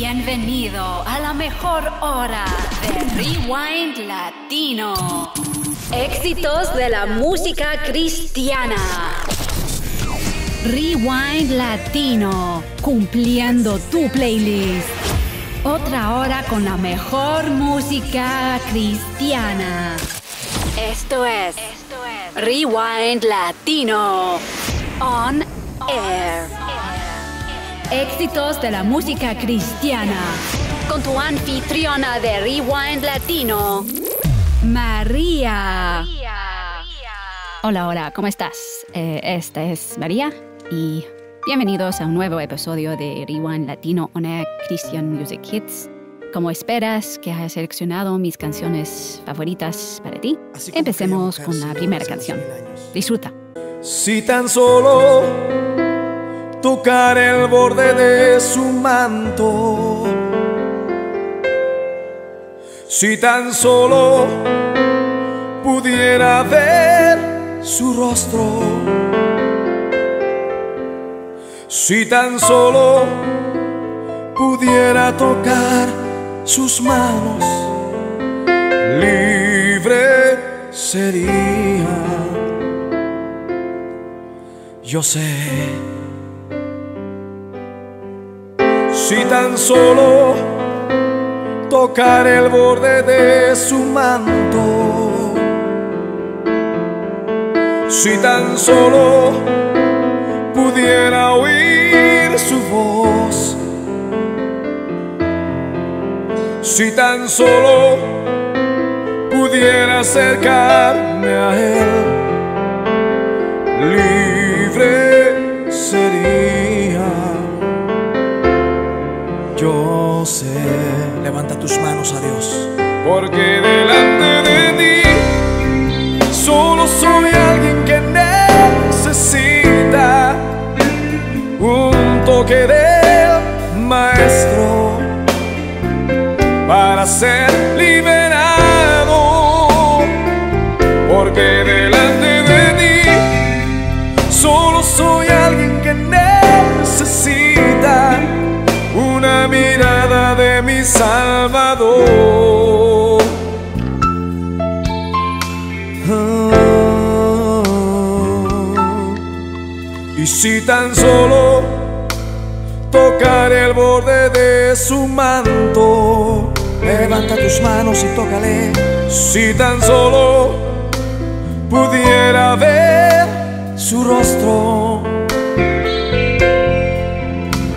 Bienvenido a la mejor hora de Rewind Latino. Éxitos de la música cristiana. Rewind Latino, cumpliendo tu playlist. Otra hora con la mejor música cristiana. Esto es, Rewind Latino. On Air. Éxitos de la música cristiana. Con tu anfitriona de Rewind Latino, María. Hola, hola, ¿cómo estás? Eh, esta es María y bienvenidos a un nuevo episodio de Rewind Latino On Air Christian Music Hits. Como esperas que haya seleccionado mis canciones favoritas para ti, empecemos con la primera canción. Disfruta. Si tan solo tocar el borde de su manto, si tan solo pudiera ver su rostro, si tan solo pudiera tocar sus manos, libre sería. Yo sé, si tan solo tocar el borde de su manto, si tan solo pudiera oír su voz, si tan solo pudiera acercarme a él, libre sería. Levanta tus manos a Dios, porque delante de ti Salvador. Ah. Y si tan solo tocar el borde de su manto, levanta tus manos y tócale. Si tan solo pudiera ver su rostro,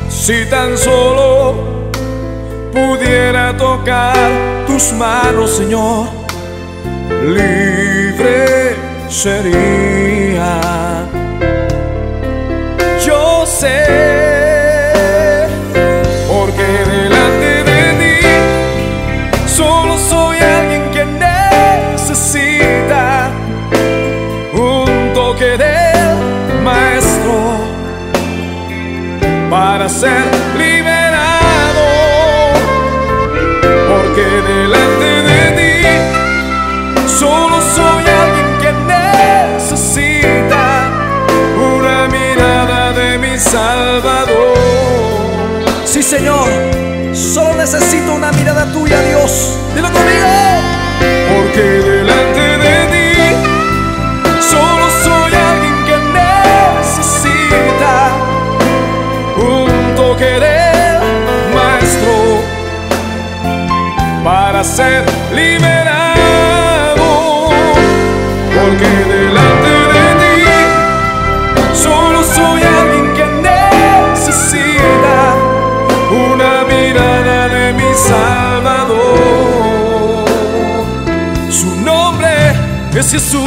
si tan solo pudiera tocar tus manos, Señor, libre sería. Yo sé, porque delante de ti solo soy alguien que necesita un toque del maestro para ser Señor, solo necesito una mirada tuya, Dios. Dilo conmigo. Es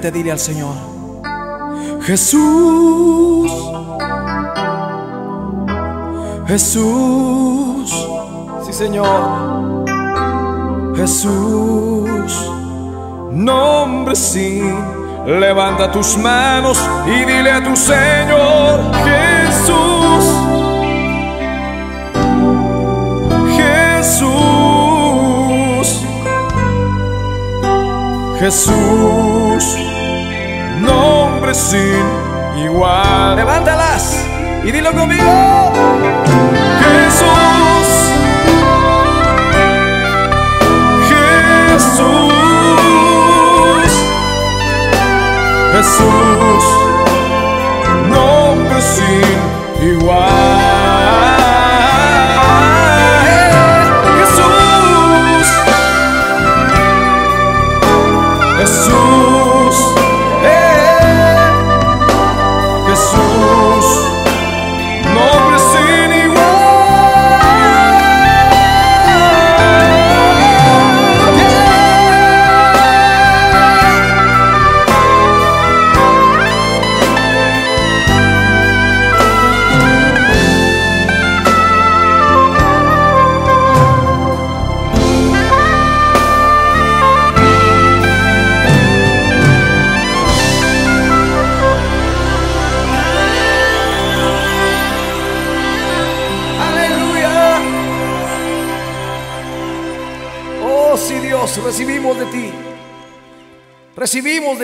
Suavemente dile al Señor, Jesús, Jesús, sí Señor, Jesús, nombre sin. Levanta tus manos y dile a tu Señor, Jesús, Jesús, Nombre sin igual. Levántalas y dilo conmigo, Jesús, Jesús, Jesús, nombre sin igual.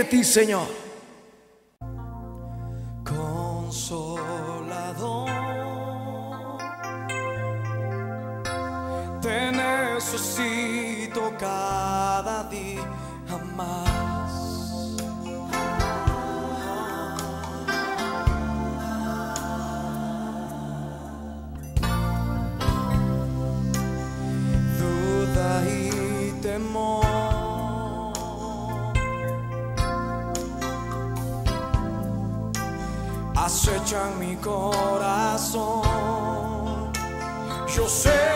Ti, Señor. Yo sé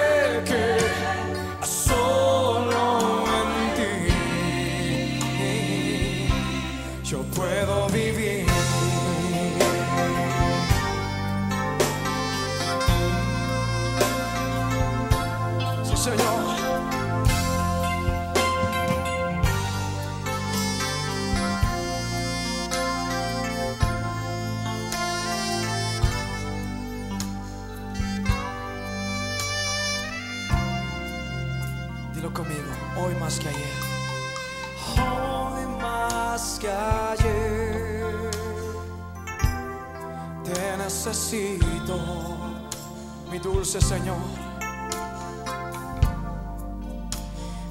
Señor.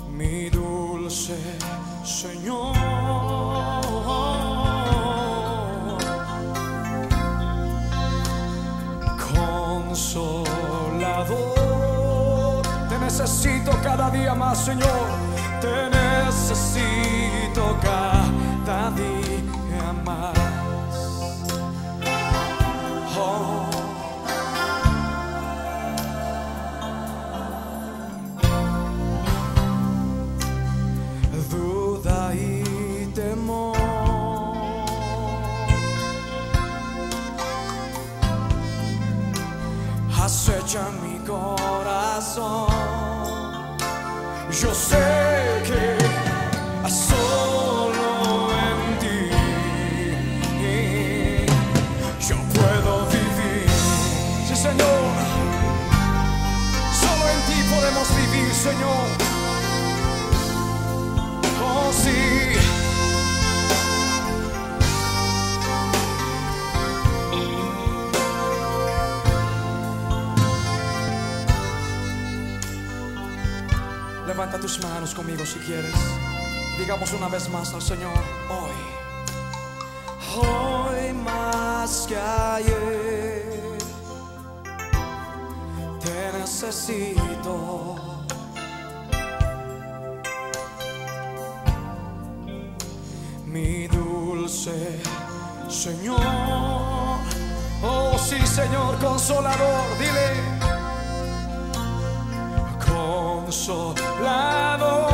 Mi dulce Señor. Consolador, te necesito cada día más, Señor. Te necesito cada Digamos una vez más al Señor, hoy. Hoy más que ayer. Te necesito. sé, Señor. Oh, sí, Señor, consolador, dile. Consolador.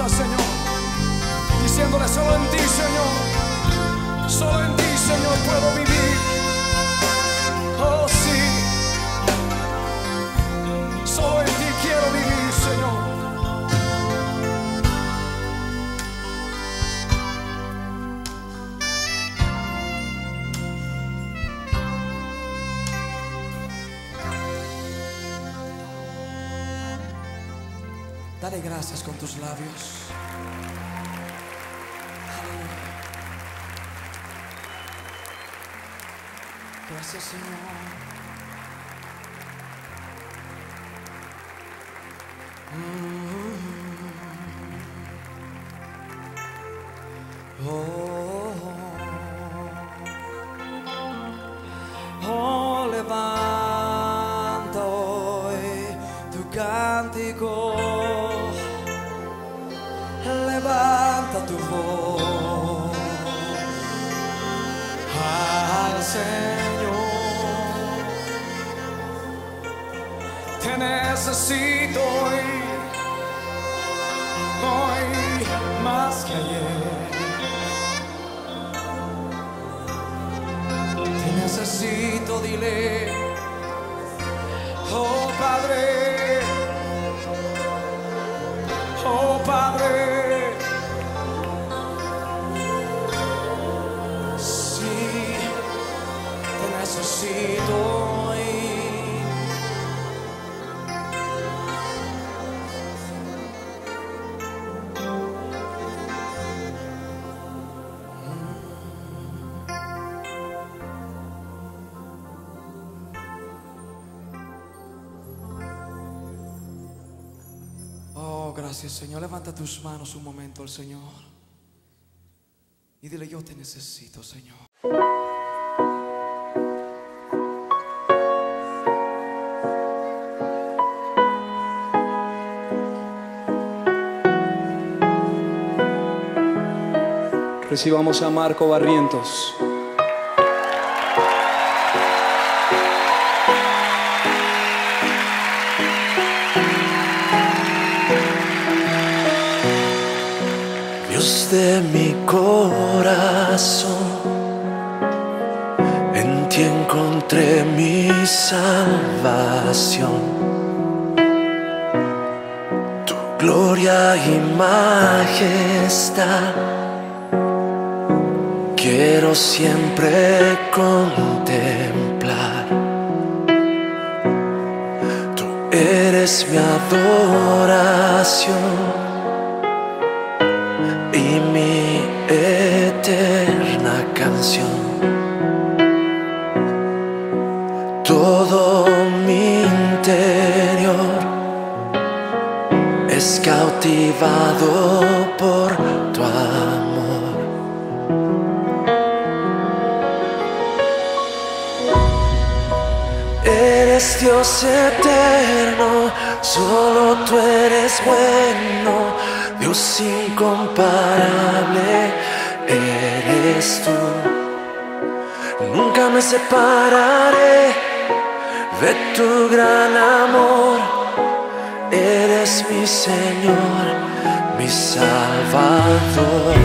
Al Señor, diciéndole solo en ti, Señor. Solo en ti, Señor, puedo vivir. Dale gracias con tus labios. Aleluya. Gracias, Señor. Mm. Oh, oh, levanta Te necesito hoy, hoy más que ayer. Te necesito, dile, oh Padre, Señor. Levanta tus manos un momento al Señor. Y dile, yo te necesito, Señor. Recibamos a Marco Barrientos. De mi corazón, en ti encontré mi salvación. Tu gloria y majestad quiero siempre contemplar. Tú eres mi adoración es cautivado por tu amor. Eres Dios eterno, solo tú eres bueno, Dios incomparable, eres tú. Nunca me separaré de tu gran amor, eres mi Señor, mi Salvador.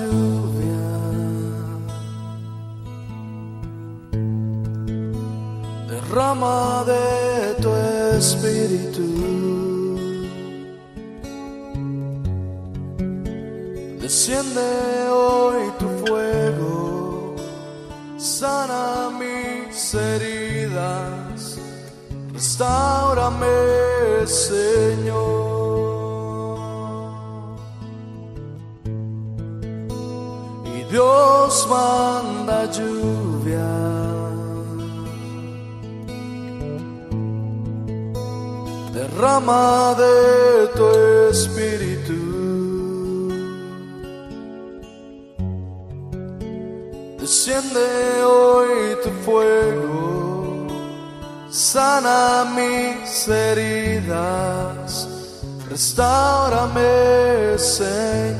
true. de tu espíritu. Desciende hoy tu fuego, sana mis heridas, restaurame, Señor.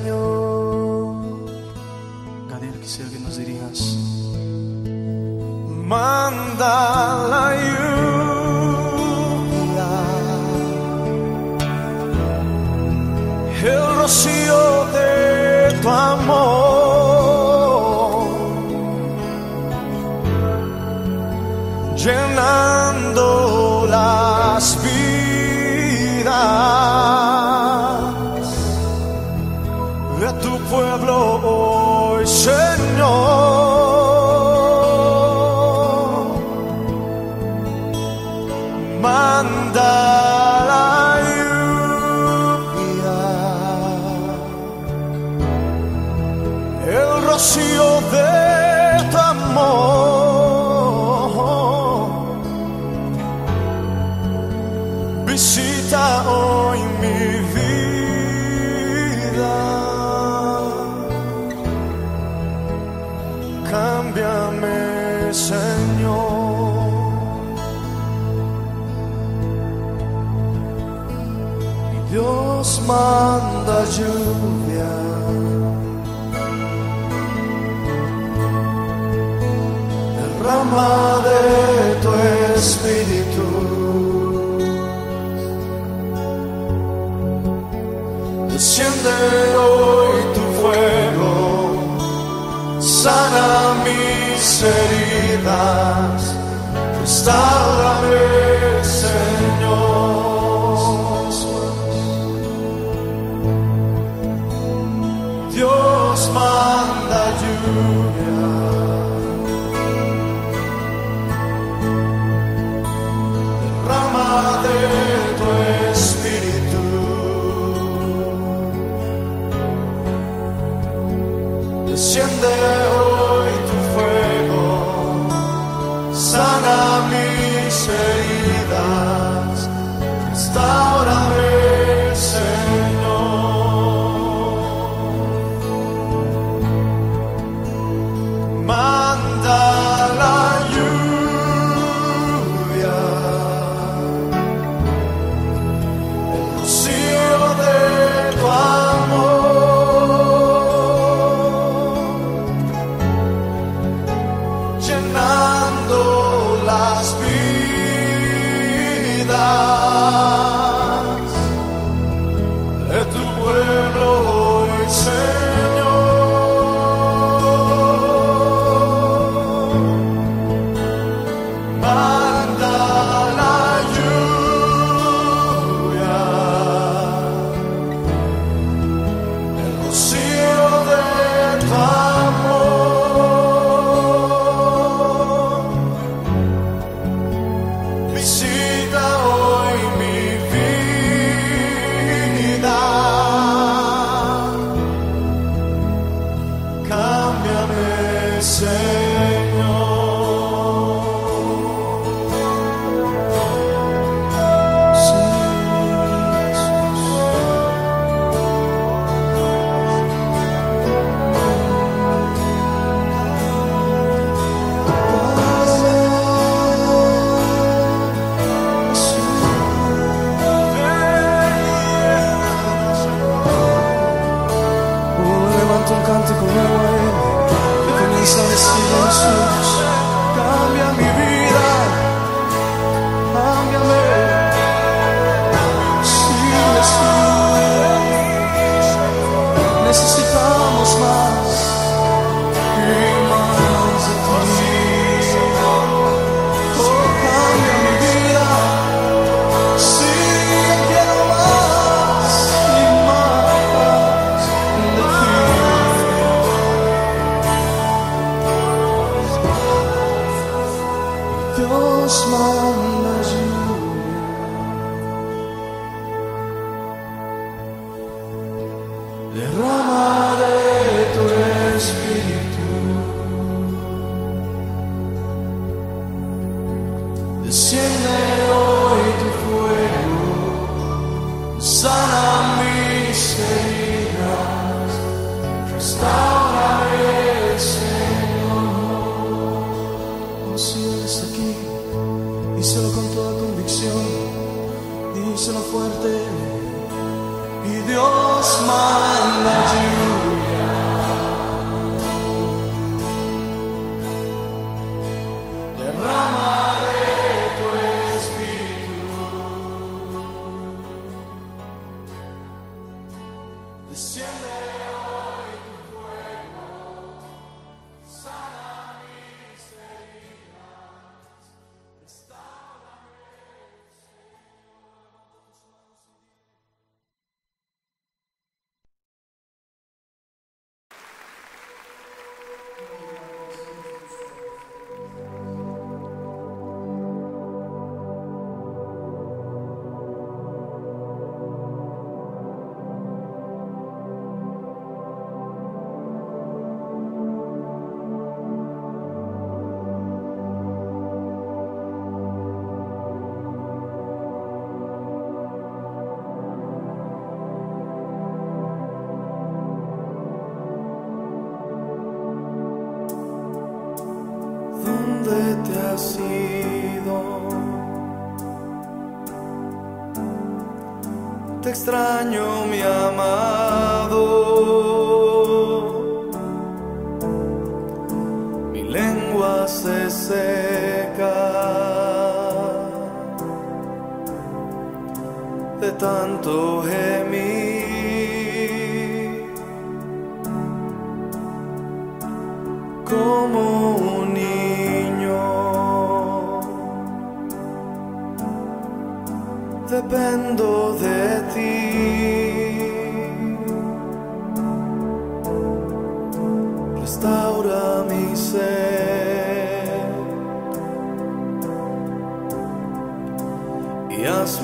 Extraño,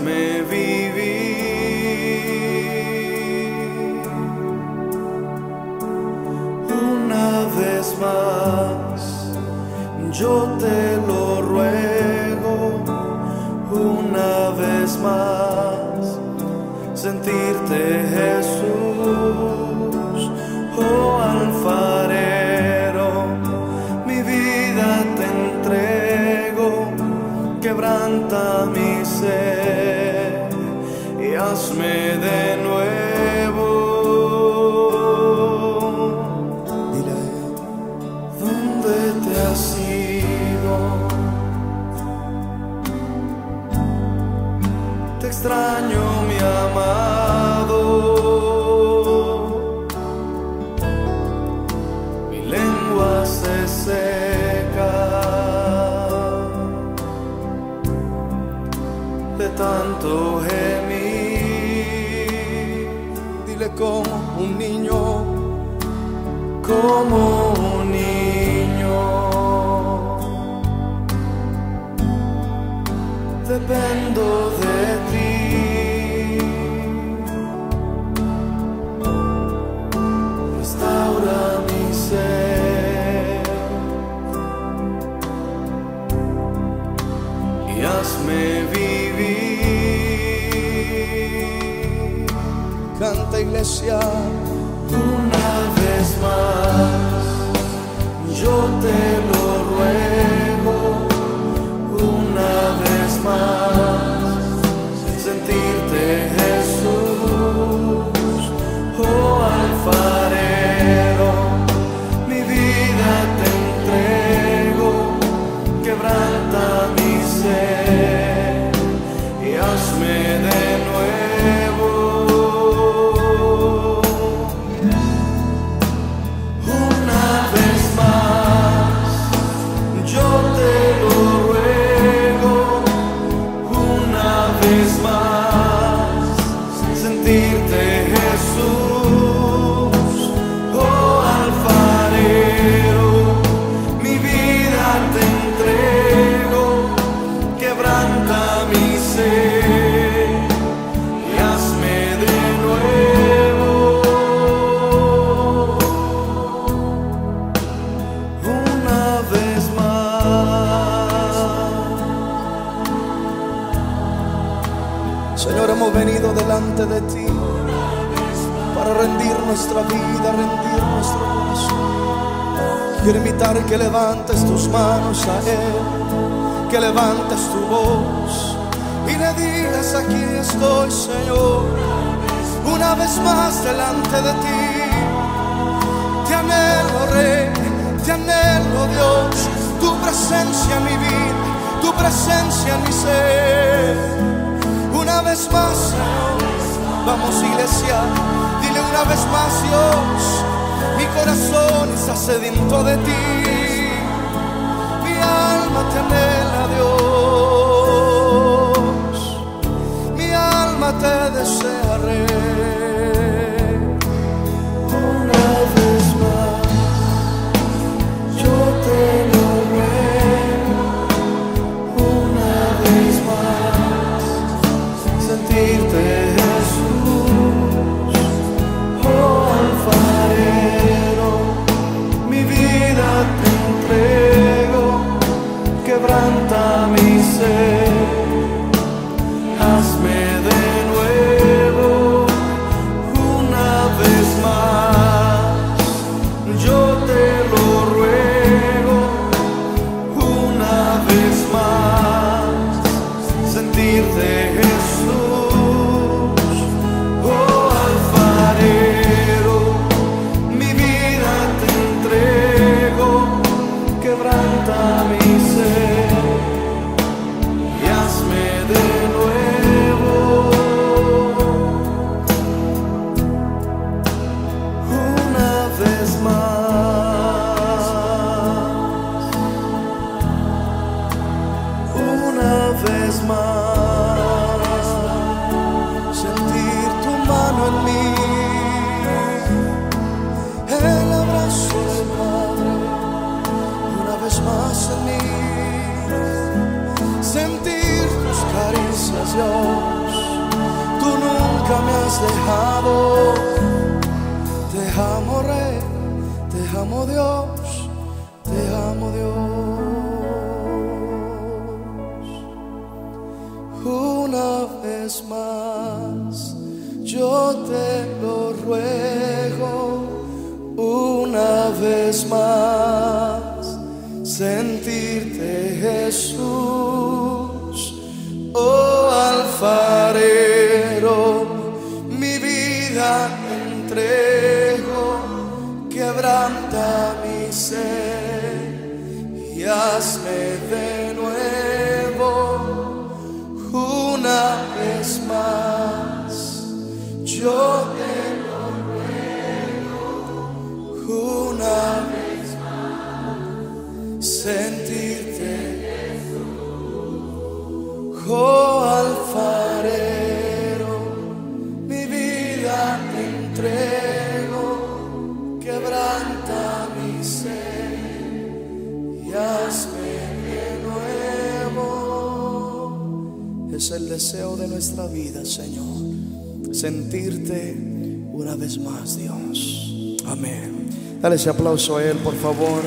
me vivir. Una vez más, yo te lo ruego, una vez más, sentirte Jesús, oh hazme como un niño. Dependo de ti. Restaura mi ser y hazme iglesia. Más, yo te delante de ti. Te anhelo, Rey, te anhelo, Dios, tu presencia en mi vida, tu presencia en mi ser. Una vez más, vamos iglesia, dile una vez más, Dios, mi corazón está sediento de ti. Mi alma te anhela, Dios, mi alma te desea. el deseo de nuestra vida, Señor. Sentirte una vez más, Dios. Amén. Dale ese aplauso a Él, por favor.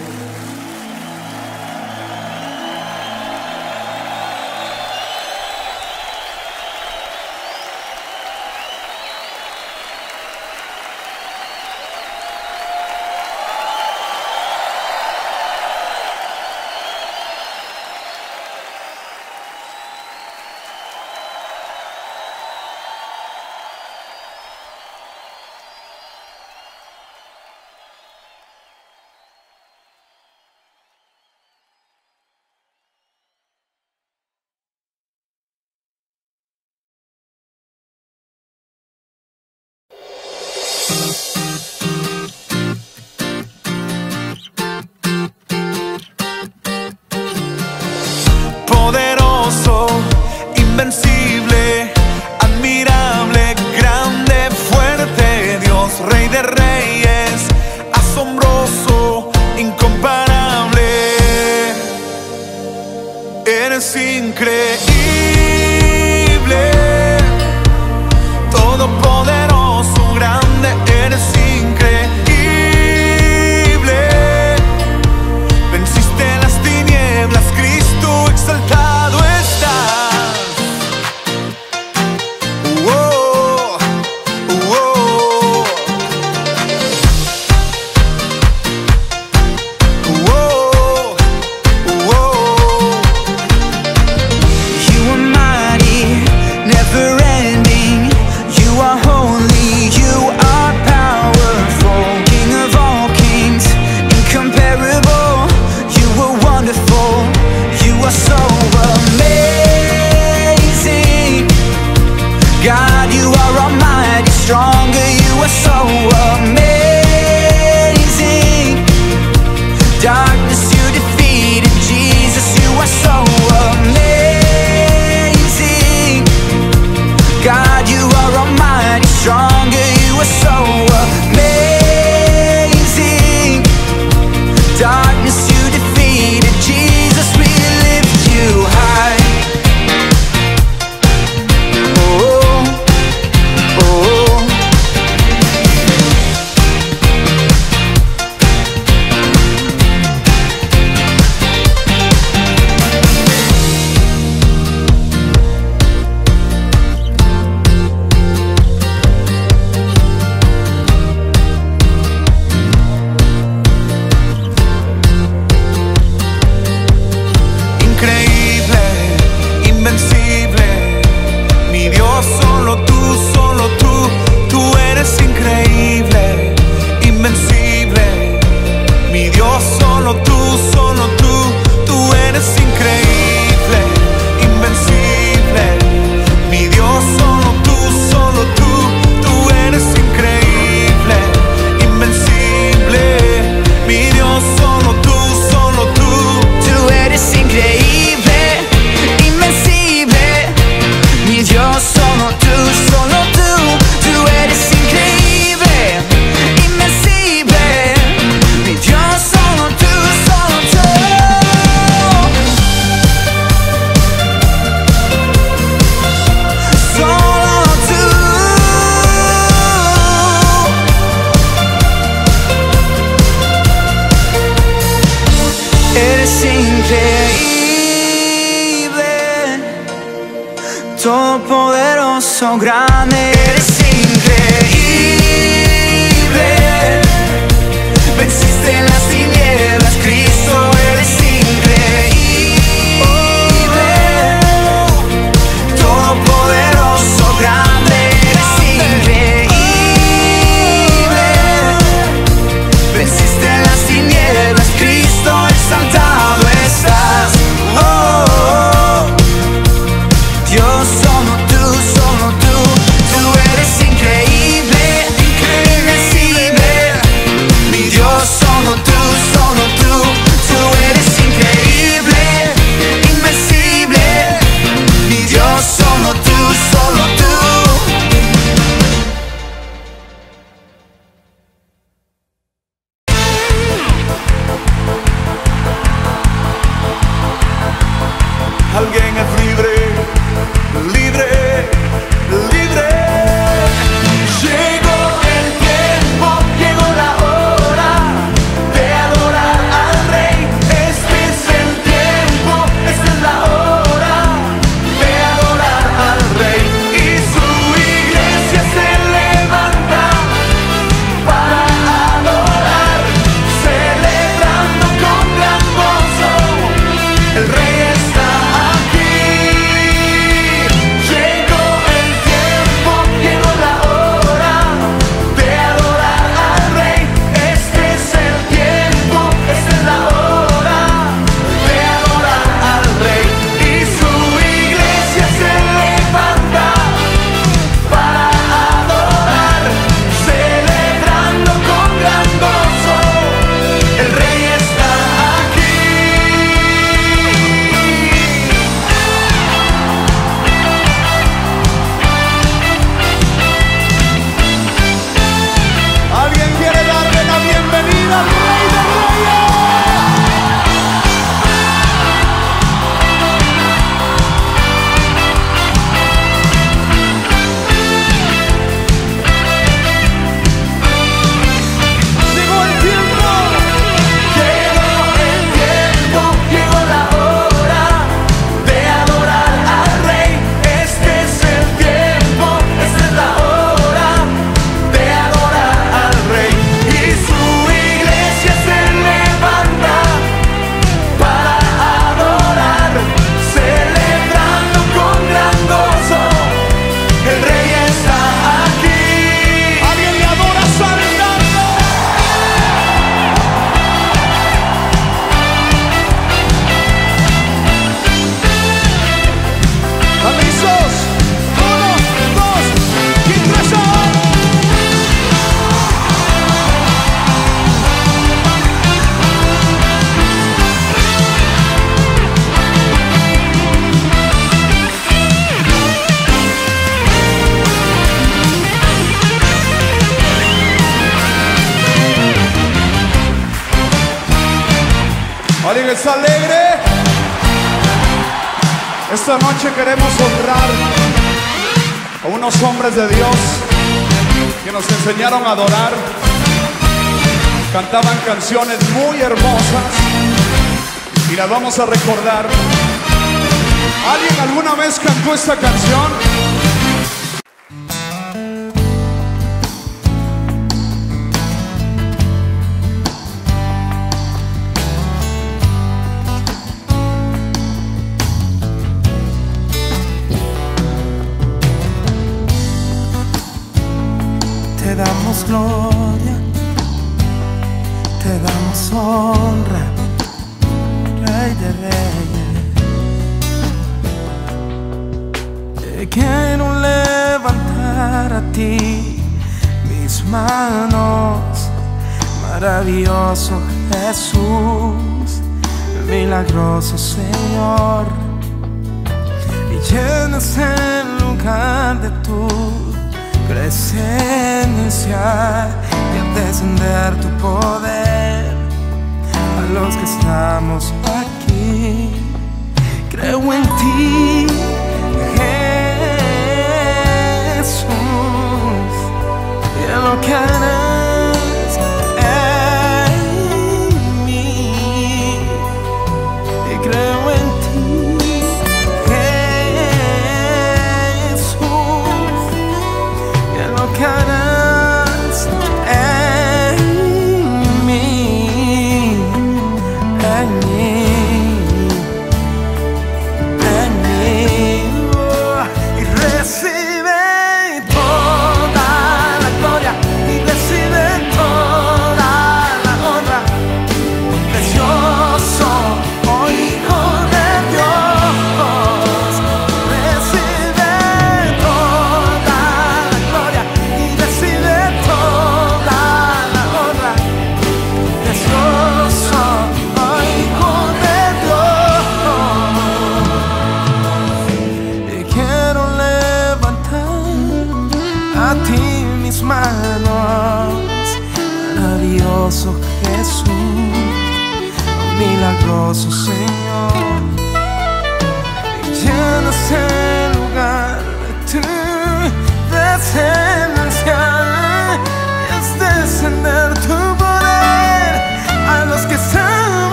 de Dios que nos enseñaron a adorar cantaban canciones muy hermosas y las vamos a recordar. ¿Alguien alguna vez cantó esta canción? gloria, te damos honra, Rey de Reyes. Te quiero levantar a ti mis manos, maravilloso Jesús, milagroso Señor, y llenas el lugar de tu presencia y a descender tu poder a los que estamos aquí. Creo en ti, Jesús, y en lo que harás.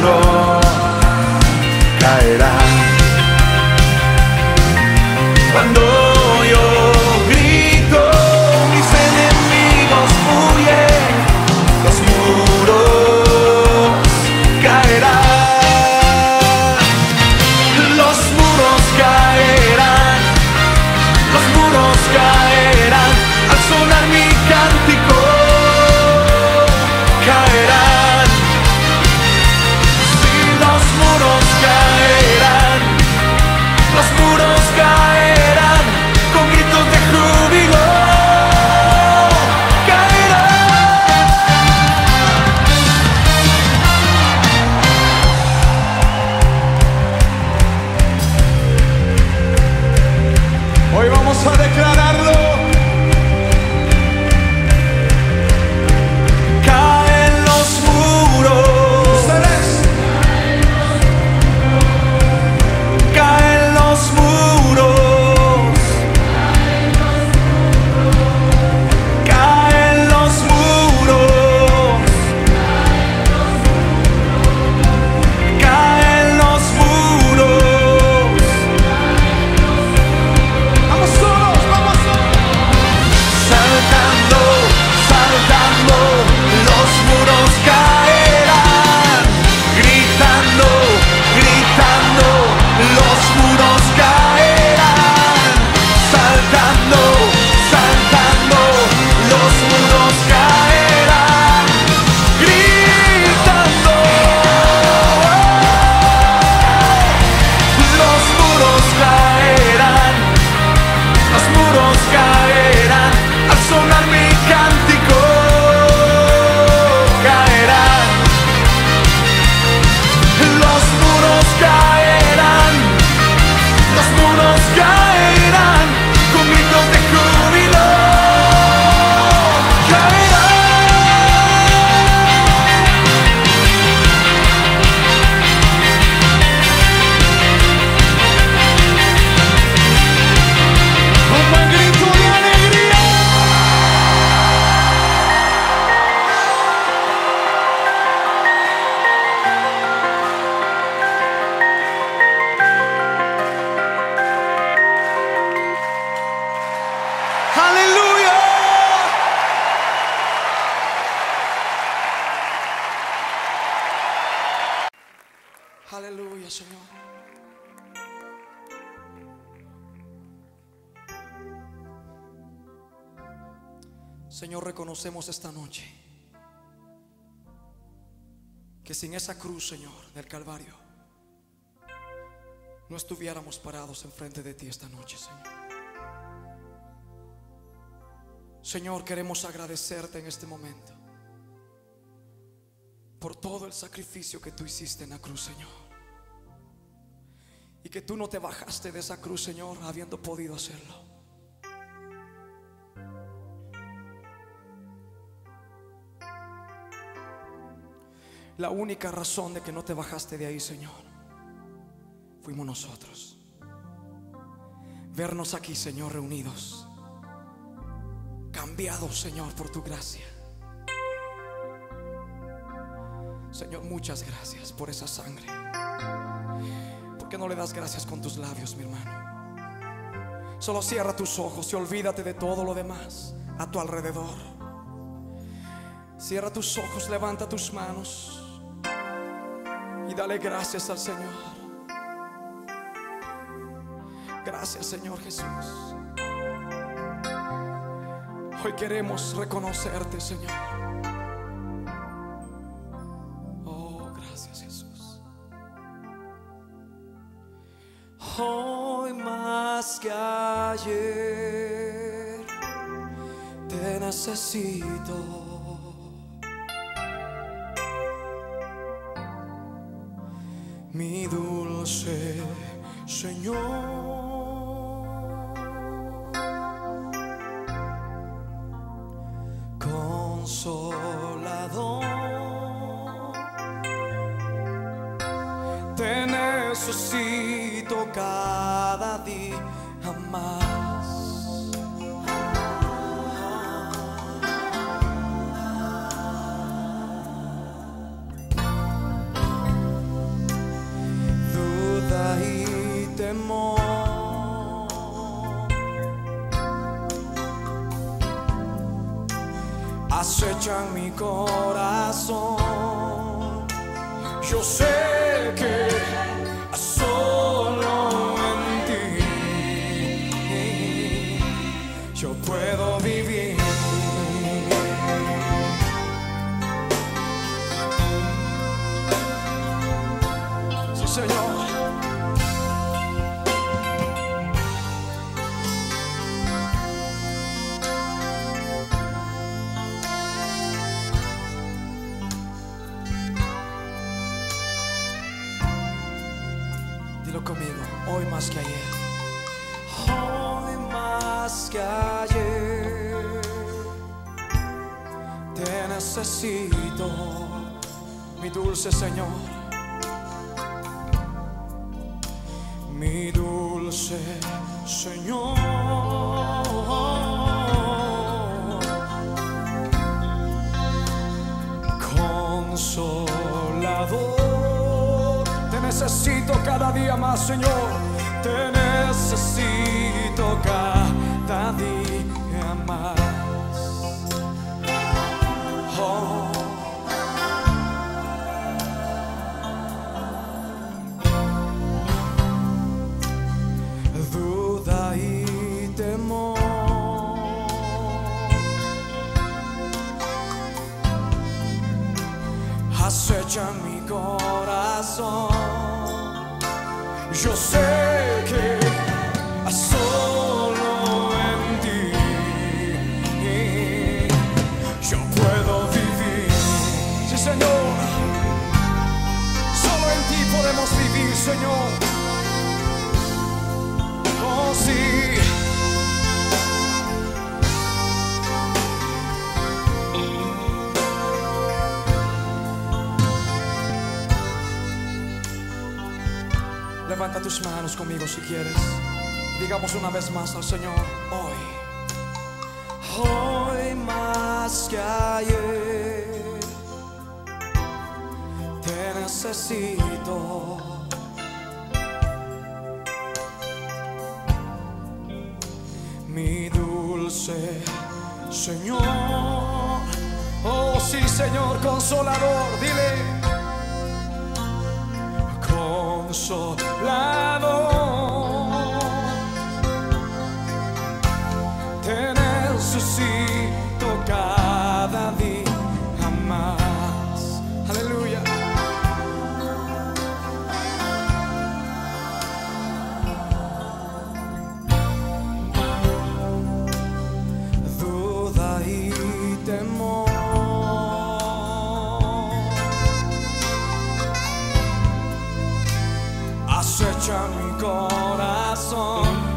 Lord. Reconocemos esta noche que sin esa cruz, Señor, del Calvario, no estuviéramos parados enfrente de ti esta noche, Señor. Señor, queremos agradecerte en este momento por todo el sacrificio que tú hiciste en la cruz, Señor. Y que tú no te bajaste de esa cruz, Señor, habiendo podido hacerlo. La única razón de que no te bajaste de ahí, Señor, fuimos nosotros. Vernos aquí, Señor, reunidos, cambiados, Señor, por tu gracia. Señor, muchas gracias por esa sangre. ¿Por qué no le das gracias con tus labios, mi hermano? Solo cierra tus ojos y olvídate de todo lo demás a tu alrededor. Cierra tus ojos, levanta tus manos y dale gracias al Señor. Gracias Señor Jesús. Hoy queremos reconocerte Señor. Oh, gracias Jesús. Hoy más que ayer te necesito. Mi dulce Señor. Consolador, te necesito cada día más. Te necesito cada día más, Señor. Te necesito cada día más. Yo sé que solo en ti yo puedo vivir. Sí, Señor. Solo en ti podemos vivir, Señor. Levanta tus manos conmigo si quieres. Digamos una vez más al Señor, hoy. Hoy más que ayer. Te necesito. mi dulce Señor. Oh sí, Señor, consolador, dile. Consolador.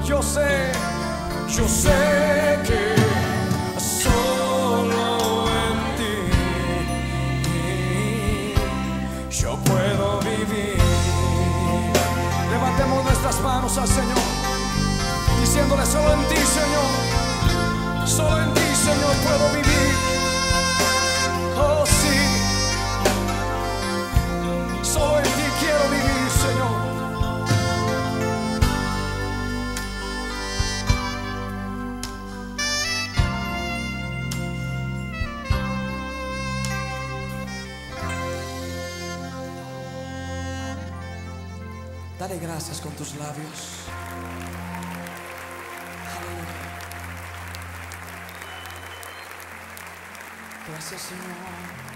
Yo sé, yo sé que solo en ti yo puedo vivir. Levantemos nuestras manos al Señor, diciéndole solo en ti, Señor. Solo en ti, Gracias con tus labios. Aleluya. Gracias, Señor.